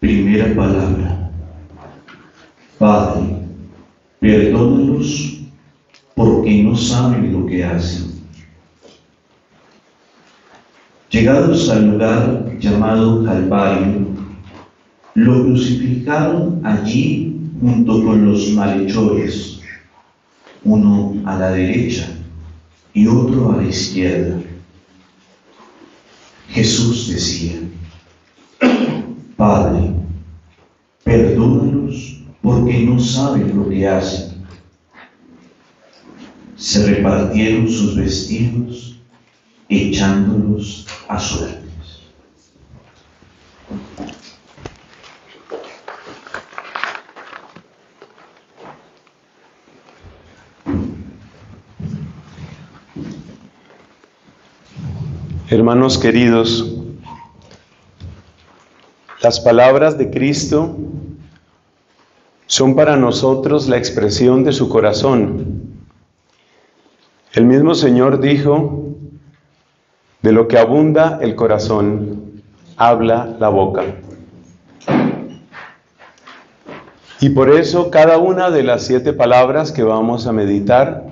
Primera palabra. Padre, perdónalos porque no saben lo que hacen. Llegados al lugar llamado Calvario, lo crucificaron allí junto con los malhechores, uno a la derecha y otro a la izquierda. Jesús decía, Padre, perdónalos porque no saben lo que hacen. Se repartieron sus vestidos echándolos a suertes. Hermanos queridos, las palabras de Cristo son para nosotros la expresión de su corazón. El mismo Señor dijo, de lo que abunda el corazón, habla la boca. Y por eso cada una de las siete palabras que vamos a meditar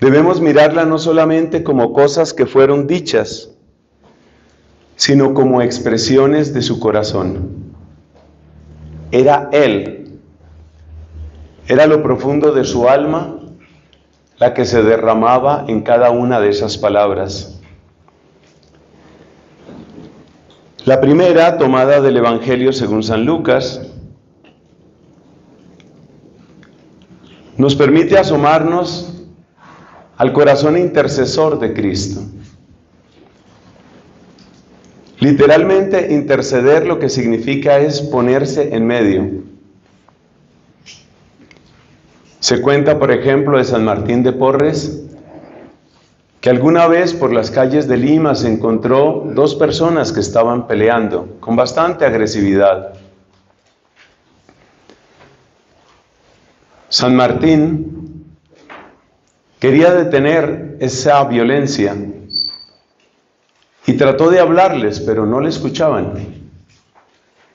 Debemos mirarla no solamente como cosas que fueron dichas, sino como expresiones de su corazón. Era Él, era lo profundo de su alma la que se derramaba en cada una de esas palabras. La primera, tomada del Evangelio según San Lucas, nos permite asomarnos al corazón intercesor de Cristo. Literalmente interceder lo que significa es ponerse en medio. Se cuenta, por ejemplo, de San Martín de Porres, que alguna vez por las calles de Lima se encontró dos personas que estaban peleando con bastante agresividad. San Martín Quería detener esa violencia y trató de hablarles, pero no le escuchaban.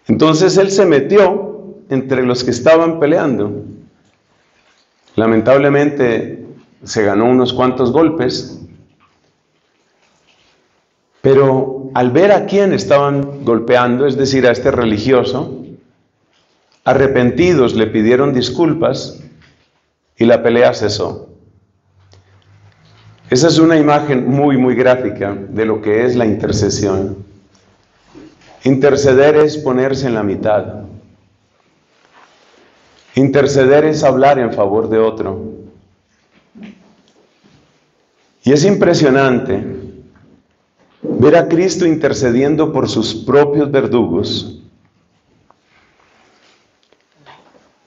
Entonces él se metió entre los que estaban peleando. Lamentablemente se ganó unos cuantos golpes, pero al ver a quién estaban golpeando, es decir, a este religioso, arrepentidos le pidieron disculpas y la pelea cesó. Esa es una imagen muy, muy gráfica de lo que es la intercesión. Interceder es ponerse en la mitad. Interceder es hablar en favor de otro. Y es impresionante ver a Cristo intercediendo por sus propios verdugos.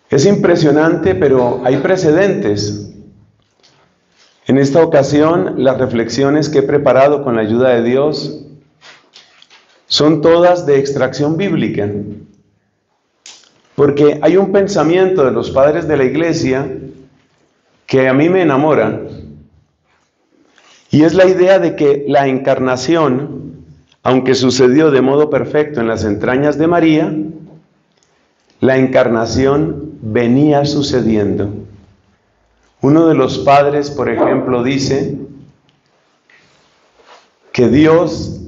Es impresionante, pero hay precedentes. En esta ocasión, las reflexiones que he preparado con la ayuda de Dios son todas de extracción bíblica, porque hay un pensamiento de los padres de la iglesia que a mí me enamora, y es la idea de que la encarnación, aunque sucedió de modo perfecto en las entrañas de María, la encarnación venía sucediendo uno de los padres, por ejemplo, dice que Dios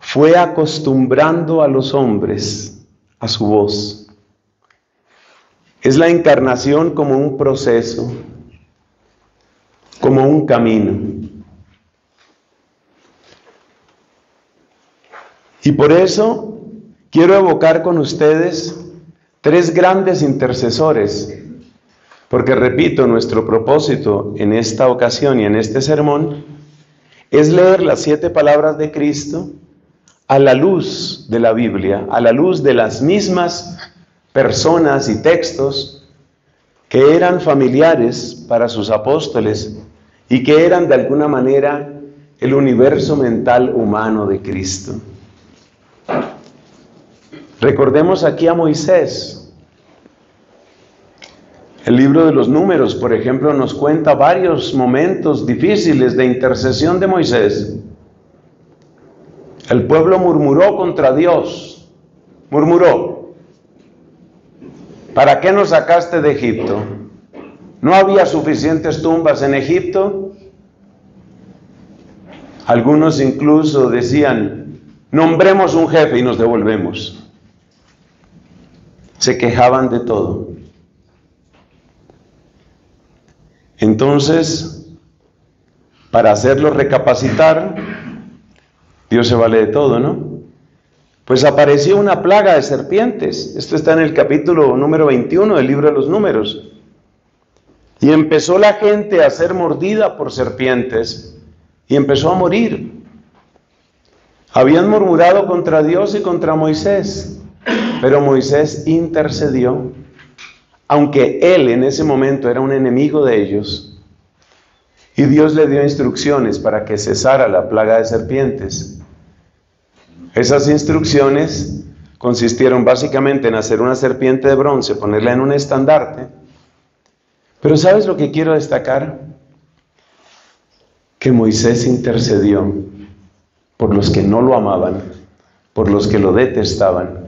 fue acostumbrando a los hombres a su voz. Es la encarnación como un proceso, como un camino. Y por eso quiero evocar con ustedes tres grandes intercesores porque repito, nuestro propósito en esta ocasión y en este sermón es leer las siete palabras de Cristo a la luz de la Biblia, a la luz de las mismas personas y textos que eran familiares para sus apóstoles y que eran de alguna manera el universo mental humano de Cristo. Recordemos aquí a Moisés, el libro de los números, por ejemplo, nos cuenta varios momentos difíciles de intercesión de Moisés. El pueblo murmuró contra Dios murmuró, ¿para qué nos sacaste de Egipto? ¿No había suficientes tumbas en Egipto? Algunos incluso decían, nombremos un jefe y nos devolvemos. Se quejaban de todo. Entonces, para hacerlo recapacitar, Dios se vale de todo, ¿no? Pues apareció una plaga de serpientes. Esto está en el capítulo número 21 del libro de los números. Y empezó la gente a ser mordida por serpientes y empezó a morir. Habían murmurado contra Dios y contra Moisés, pero Moisés intercedió, aunque él en ese momento era un enemigo de ellos. Y Dios le dio instrucciones para que cesara la plaga de serpientes. Esas instrucciones consistieron básicamente en hacer una serpiente de bronce, ponerla en un estandarte. Pero ¿sabes lo que quiero destacar? Que Moisés intercedió por los que no lo amaban, por los que lo detestaban.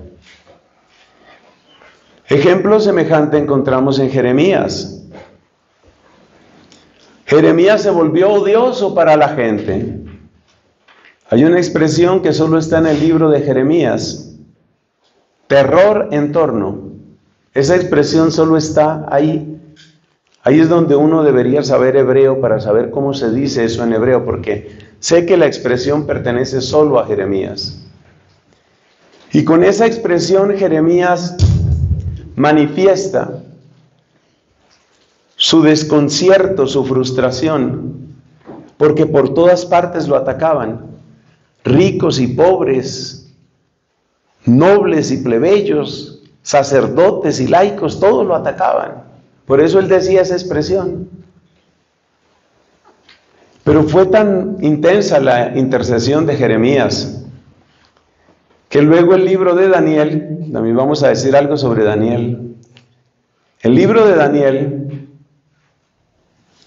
Ejemplo semejante encontramos en Jeremías. Jeremías se volvió odioso para la gente. Hay una expresión que solo está en el libro de Jeremías. Terror en torno. Esa expresión solo está ahí. Ahí es donde uno debería saber hebreo para saber cómo se dice eso en hebreo, porque sé que la expresión pertenece solo a Jeremías. Y con esa expresión Jeremías manifiesta su desconcierto, su frustración, porque por todas partes lo atacaban ricos y pobres, nobles y plebeyos, sacerdotes y laicos, todos lo atacaban. Por eso él decía esa expresión. Pero fue tan intensa la intercesión de Jeremías que luego el libro de Daniel, también vamos a decir algo sobre Daniel, el libro de Daniel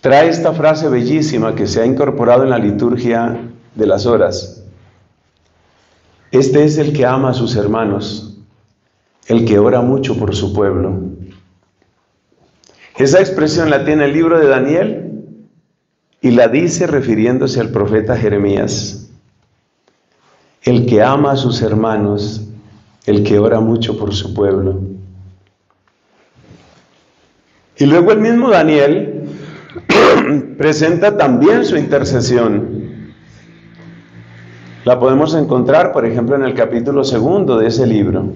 trae esta frase bellísima que se ha incorporado en la liturgia de las horas. Este es el que ama a sus hermanos, el que ora mucho por su pueblo. Esa expresión la tiene el libro de Daniel y la dice refiriéndose al profeta Jeremías. El que ama a sus hermanos, el que ora mucho por su pueblo. Y luego el mismo Daniel presenta también su intercesión la podemos encontrar, por ejemplo, en el capítulo segundo de ese libro.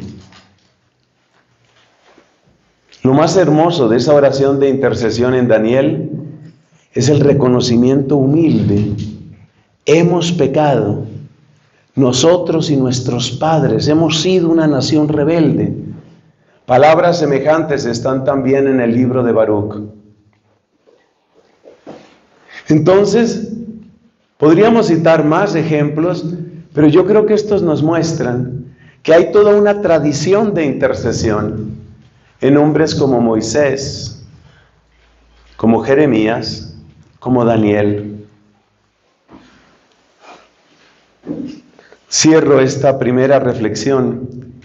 Lo más hermoso de esa oración de intercesión en Daniel es el reconocimiento humilde. Hemos pecado. Nosotros y nuestros padres hemos sido una nación rebelde. Palabras semejantes están también en el libro de Baruch. Entonces, Podríamos citar más ejemplos, pero yo creo que estos nos muestran que hay toda una tradición de intercesión en hombres como Moisés, como Jeremías, como Daniel. Cierro esta primera reflexión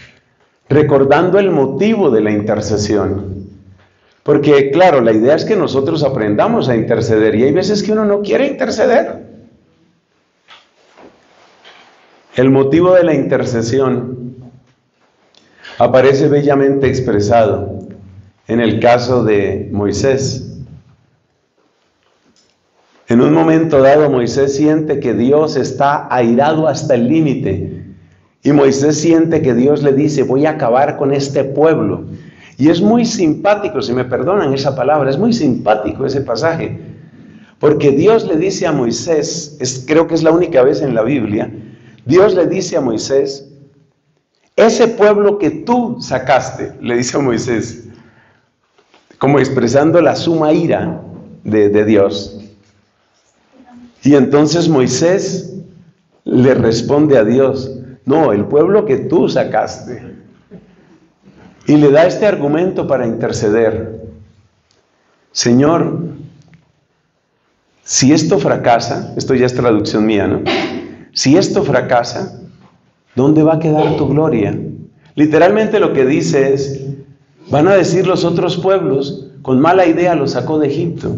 recordando el motivo de la intercesión. Porque claro, la idea es que nosotros aprendamos a interceder y hay veces que uno no quiere interceder. El motivo de la intercesión aparece bellamente expresado en el caso de Moisés. En un momento dado Moisés siente que Dios está airado hasta el límite y Moisés siente que Dios le dice, voy a acabar con este pueblo. Y es muy simpático, si me perdonan esa palabra, es muy simpático ese pasaje, porque Dios le dice a Moisés, creo que es la única vez en la Biblia, Dios le dice a Moisés, ese pueblo que tú sacaste, le dice a Moisés, como expresando la suma ira de Dios. Y entonces Moisés le responde a Dios, no, el pueblo que tú sacaste. Y le da este argumento para interceder. Señor, si esto fracasa, esto ya es traducción mía, ¿no? Si esto fracasa, ¿dónde va a quedar tu gloria? Literalmente lo que dice es, van a decir los otros pueblos, con mala idea lo sacó de Egipto.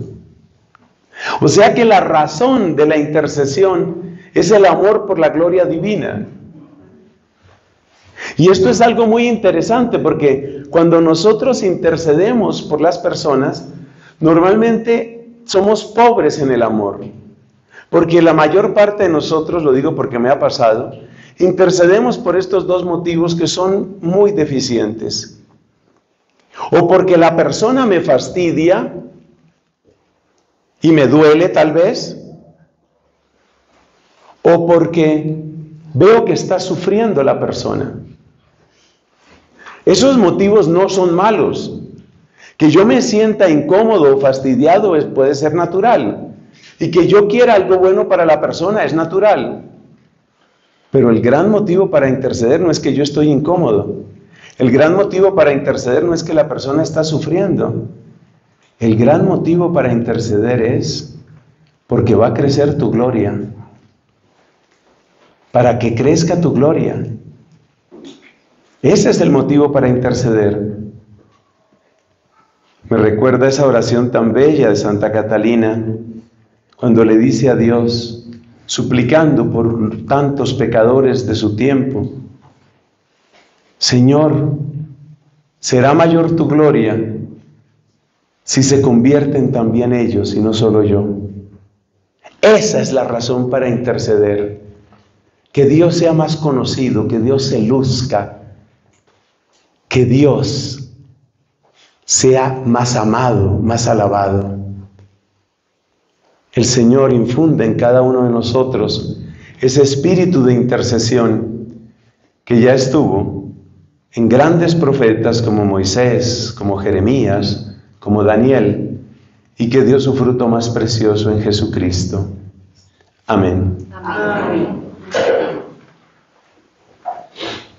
O sea que la razón de la intercesión es el amor por la gloria divina. Y esto es algo muy interesante porque cuando nosotros intercedemos por las personas, normalmente somos pobres en el amor. Porque la mayor parte de nosotros, lo digo porque me ha pasado, intercedemos por estos dos motivos que son muy deficientes. O porque la persona me fastidia y me duele tal vez, o porque veo que está sufriendo la persona. Esos motivos no son malos. Que yo me sienta incómodo o fastidiado puede ser natural. Y que yo quiera algo bueno para la persona es natural. Pero el gran motivo para interceder no es que yo estoy incómodo. El gran motivo para interceder no es que la persona está sufriendo. El gran motivo para interceder es porque va a crecer tu gloria. Para que crezca tu gloria. Ese es el motivo para interceder. Me recuerda esa oración tan bella de Santa Catalina, cuando le dice a Dios, suplicando por tantos pecadores de su tiempo, Señor, será mayor tu gloria si se convierten también ellos y no solo yo. Esa es la razón para interceder. Que Dios sea más conocido, que Dios se luzca, que Dios sea más amado, más alabado. El Señor infunde en cada uno de nosotros ese espíritu de intercesión que ya estuvo en grandes profetas como Moisés, como Jeremías, como Daniel, y que dio su fruto más precioso en Jesucristo. Amén.